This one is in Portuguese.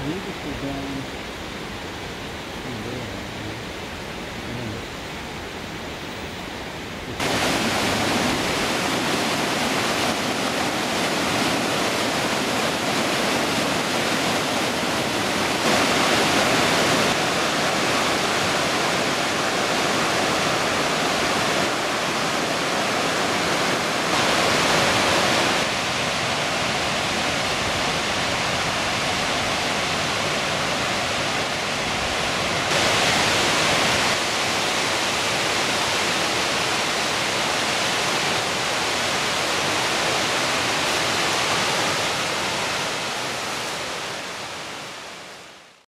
Muito cuidado.